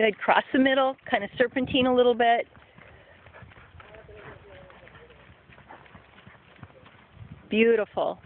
Good. Cross the middle, kind of serpentine a little bit. Beautiful.